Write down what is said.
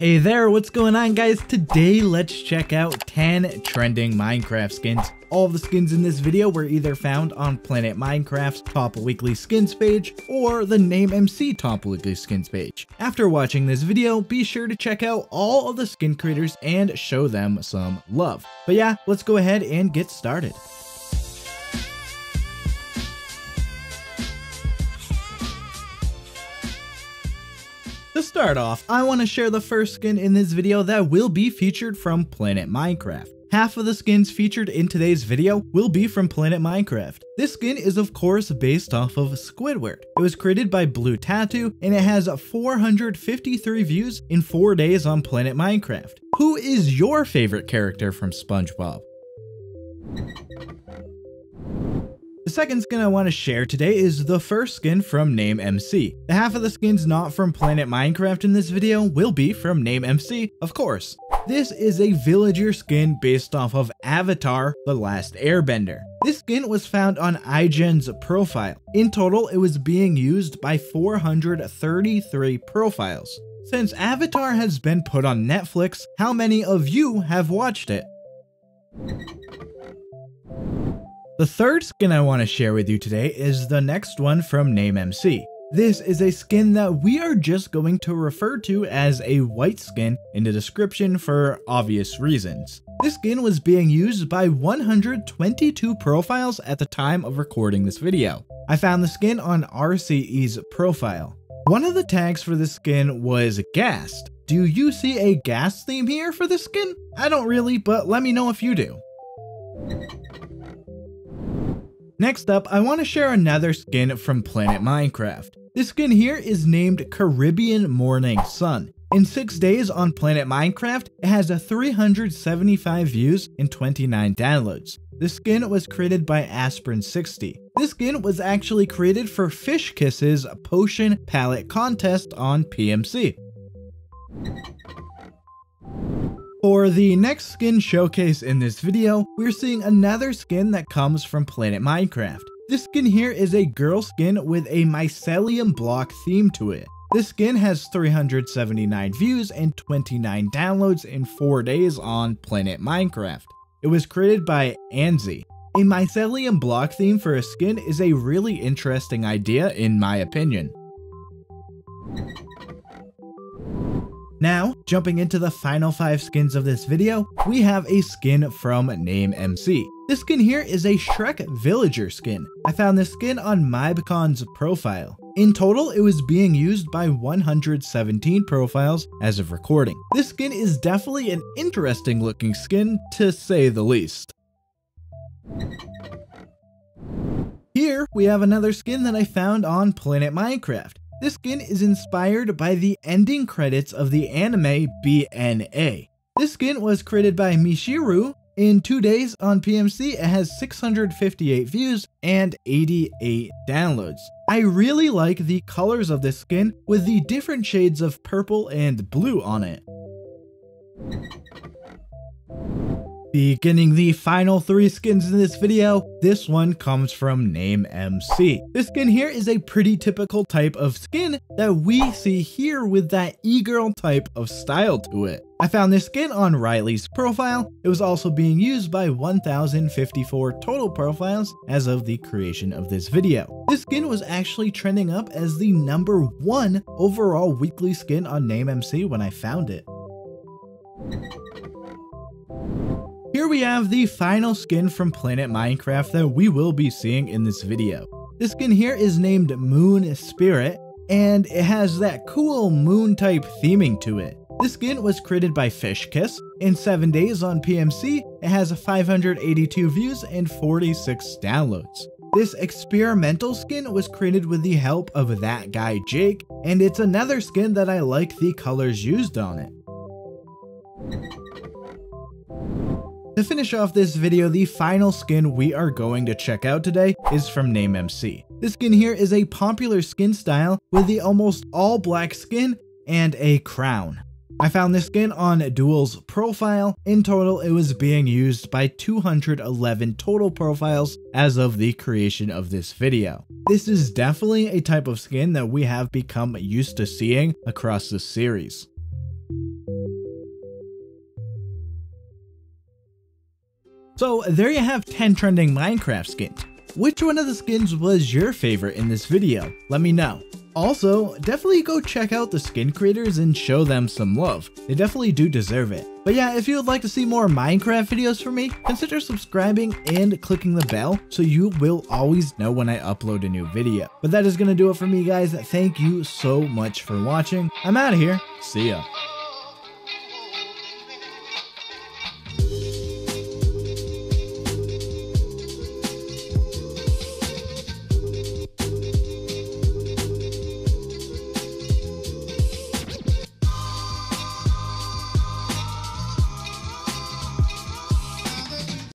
Hey there, what's going on guys? Today, let's check out 10 trending Minecraft skins. All the skins in this video were either found on Planet Minecraft's top weekly skins page or the Name MC top weekly skins page. After watching this video, be sure to check out all of the skin creators and show them some love. But yeah, let's go ahead and get started. To start off, I want to share the first skin in this video that will be featured from Planet Minecraft. Half of the skins featured in today's video will be from Planet Minecraft. This skin is of course based off of Squidward. It was created by Blue Tattoo and it has 453 views in 4 days on Planet Minecraft. Who is your favorite character from SpongeBob? The second skin I want to share today is the first skin from Name MC. The half of the skins not from Planet Minecraft in this video will be from Name MC, of course. This is a villager skin based off of Avatar The Last Airbender. This skin was found on iGen's profile. In total, it was being used by 433 profiles. Since Avatar has been put on Netflix, how many of you have watched it? The third skin I want to share with you today is the next one from NameMC. This is a skin that we are just going to refer to as a white skin in the description for obvious reasons. This skin was being used by 122 profiles at the time of recording this video. I found the skin on RCE's profile. One of the tags for this skin was Ghast. Do you see a ghast theme here for this skin? I don't really, but let me know if you do. Next up, I want to share another skin from Planet Minecraft. This skin here is named Caribbean Morning Sun. In 6 days on Planet Minecraft, it has a 375 views and 29 downloads. The skin was created by Aspirin60. This skin was actually created for Fishkiss's Potion Palette contest on PMC. For the next skin showcase in this video, we're seeing another skin that comes from Planet Minecraft. This skin here is a girl skin with a mycelium block theme to it. This skin has 379 views and 29 downloads in 4 days on Planet Minecraft. It was created by Anzi. A mycelium block theme for a skin is a really interesting idea in my opinion. Now, jumping into the final 5 skins of this video, we have a skin from Name MC. This skin here is a Shrek Villager skin. I found this skin on Mybcon's profile. In total, it was being used by 117 profiles as of recording. This skin is definitely an interesting looking skin, to say the least. Here, we have another skin that I found on Planet Minecraft. This skin is inspired by the ending credits of the anime BNA. This skin was created by Mishiru. In two days on PMC, it has 658 views and 88 downloads. I really like the colors of this skin with the different shades of purple and blue on it. Beginning the final three skins in this video, this one comes from Name MC. This skin here is a pretty typical type of skin that we see here with that e-girl type of style to it. I found this skin on Riley's profile. It was also being used by 1054 total profiles as of the creation of this video. This skin was actually trending up as the number one overall weekly skin on Name MC when I found it. We have the final skin from Planet Minecraft that we will be seeing in this video. This skin here is named Moon Spirit, and it has that cool moon type theming to it. This skin was created by Fishkiss. In 7 days on PMC, it has 582 views and 46 downloads. This experimental skin was created with the help of that guy Jake, and it's another skin that I like the colors used on it. To finish off this video, the final skin we are going to check out today is from NameMC. This skin here is a popular skin style with the almost all black skin and a crown. I found this skin on Duel's profile. In total, it was being used by 211 total profiles as of the creation of this video. This is definitely a type of skin that we have become used to seeing across the series. So there you have 10 trending Minecraft skins. Which one of the skins was your favorite in this video? Let me know. Also, definitely go check out the skin creators and show them some love. They definitely do deserve it. But yeah, if you would like to see more Minecraft videos from me, consider subscribing and clicking the bell so you will always know when I upload a new video. But that is going to do it for me guys. Thank you so much for watching. I'm out of here. See ya.